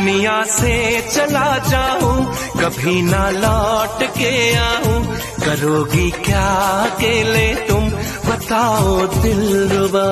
दुनिया से चला जाऊँ, कभी ना लौट के आऊँ। करोगी क्या अकेले तुम? बताओ दिलवा